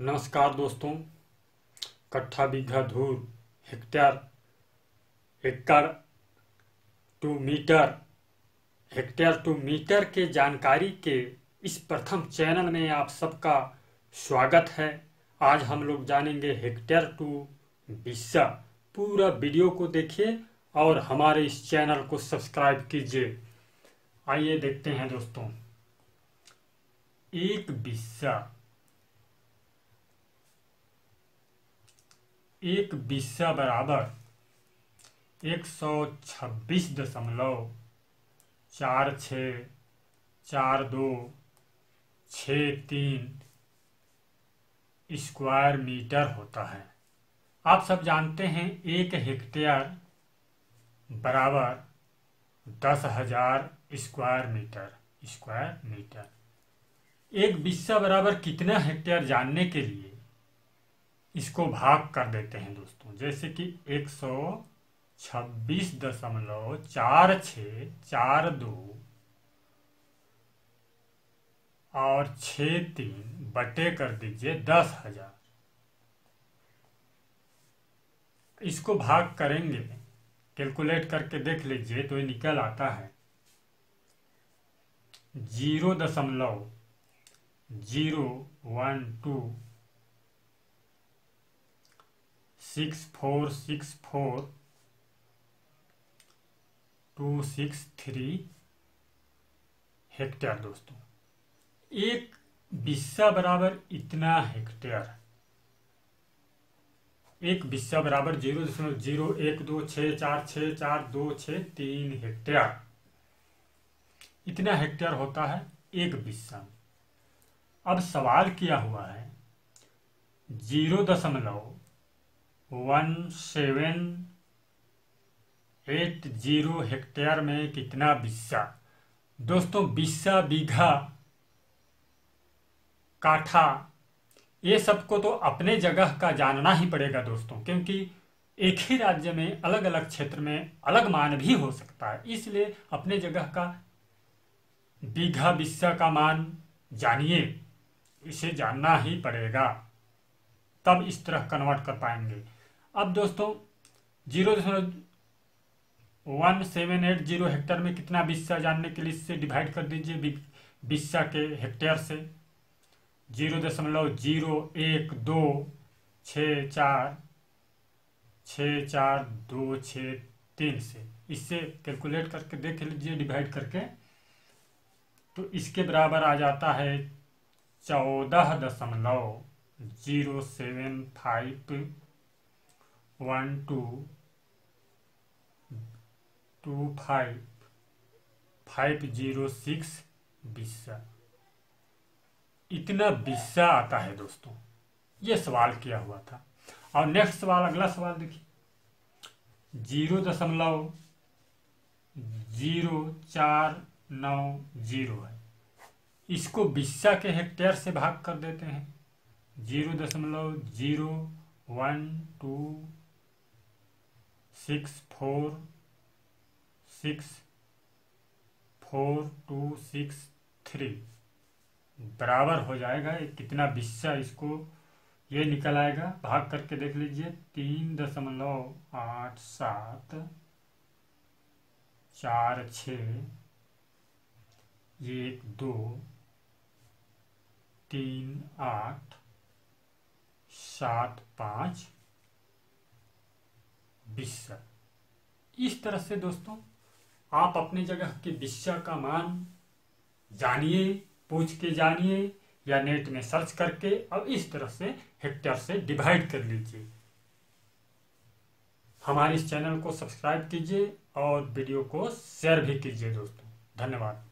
नमस्कार दोस्तों, कट्ठा बीघा धूर हेक्टेयर, एकड़ to metre, hectare to metre के जानकारी के इस प्रथम चैनल में आप सबका स्वागत है। आज हम लोग जानेंगे हेक्टेयर टू बिस्सा पूरा वीडियो को देखिए और हमारे इस चैनल को सब्सक्राइब कीजिए। आइए देखते हैं दोस्तों। एक बिस्सा एक बिस्सा बराबर एक सौ छब्बीस दशमलव चार छ चार दो छ तीन स्क्वायर मीटर होता है। आप सब जानते हैं एक हेक्टेयर बराबर दस हज़ार स्क्वायर मीटर स्क्वायर मीटर। एक बिस्सा बराबर कितना हेक्टेयर जानने के लिए? इसको भाग कर देते हैं दोस्तों। जैसे कि एक सौ छब्बीस दशमलव चार छ चार दो और छ तीन बटे कर दीजिए दस हज़ार। इसको भाग करेंगे, कैलकुलेट करके देख लीजिए तो ये निकल आता है। ज़ीरो दशमलव zero one two six four six four two six three hectare दोस्तों। एक बिस्सा बराबर इतना हेक्टेयर एक बिस्सा बराबर ज़ीरो दशमलव ज़ीरो एक दो छ चार छ चार दो छ तीन हेक्टेयर इतना हेक्टेयर होता है एक बिस्सा अब सवाल किया हुआ है, ज़ीरो दशमलव one seven eight zero hectare में कितना बिस्सा दोस्तों बिस्सा बीघा काठा, ये सबको तो अपने जगह का जानना ही पड़ेगा दोस्तों, क्योंकि एक ही राज्य में अलग अलग क्षेत्र में अलग मान भी हो सकता है। इसलिए अपने जगह का, बीघा बिस्सा का मान जानिए, इसे जानना ही पड़ेगा। तब इस तरह कन्वर्ट कर पाएँगे। अब दोस्तों, ज़ीरो दशमलव one seven eight zero hectare में कितना बिस्सा जानने के लिए इससे डिवाइड कर दीजिए बिस्सा के हेक्टेयर से। ज़ीरो दशमलव ज़ीरो एक दो छ चार छ चार दो छ तीन से। इससे कैलकुलेट करके देख लीजिए डिवाइड करके। तो इसके बराबर आ जाता है चौदह दशमलव zero seven five one two two five five zero six बिस्सा इतना बिस्सा आता है दोस्तों। ये सवाल किया हुआ था। और नेक्स्ट सवाल, अगला सवाल देखिए। ज़ीरो दशमलव ज़ीरो चार नौ ज़ीरो है। इसको बिस्सा के हेक्टेयर से भाग कर देते हैं। ज़ीरो दशमलव zero one two six four six four two six three. बराबर हो जाएगा। ये कितना बिस्सा इसको? ये निकल आएगा। भाग करके देख लीजिए। तीन दशमलव आठ सात चार छ। एक दो। तीन आठ सात पाँच। बिस्सा इस तरह से दोस्तों, आप अपने जगह के बिस्सा का मान जानिए पूछ के जानिए, या नेट में सर्च करके और इस तरह से हेक्टर से डिवाइड कर लीजिए। हमारे इस चैनल को सब्सक्राइब कीजिए और वीडियो को शेयर भी कीजिए दोस्तों। धन्यवाद।